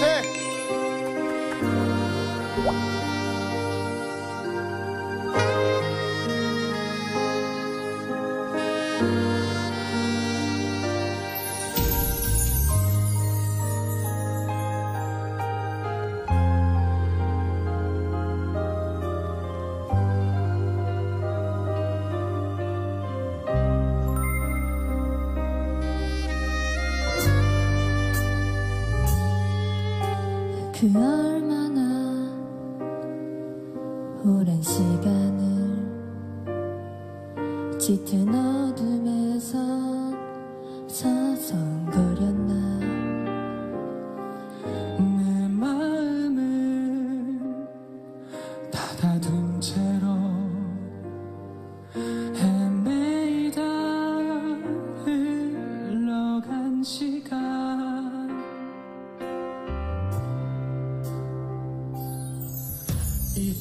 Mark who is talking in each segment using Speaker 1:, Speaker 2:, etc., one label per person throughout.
Speaker 1: 对。 그 얼마나 오랜 시간을 짙은 어둠에서 서성거렸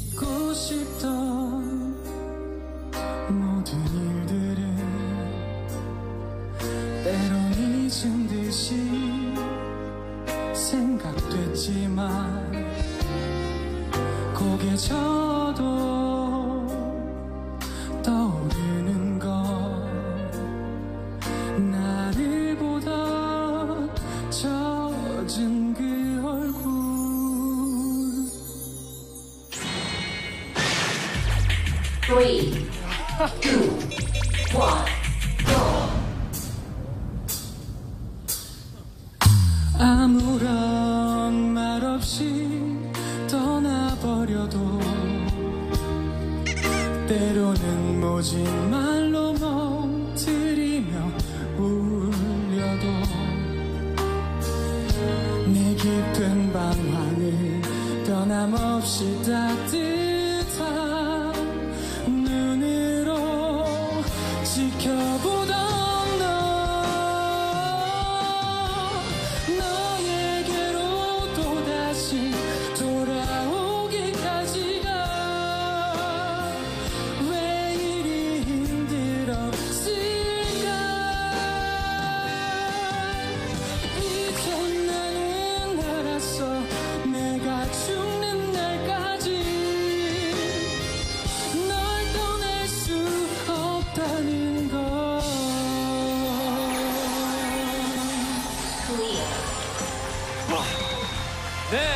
Speaker 2: 잊고 싶던 모든 일들을 때론 잊은 듯이 생각됐지만 고개 져도 떠오르는 건나 아무런 말 없이 떠나버려도 때로는 모진 말로 멍들이며 울려도 내 깊은 방황을 변함없이 따뜻 지켜보 lead. Then